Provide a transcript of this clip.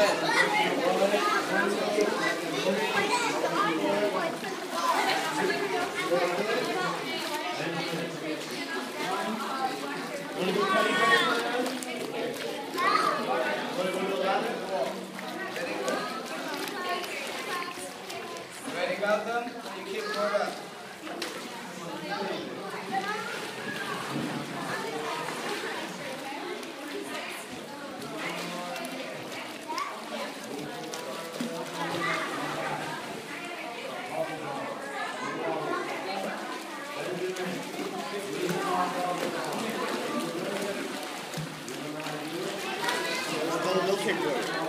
Ready, Gautam? You keep going up. teşekkür ederim.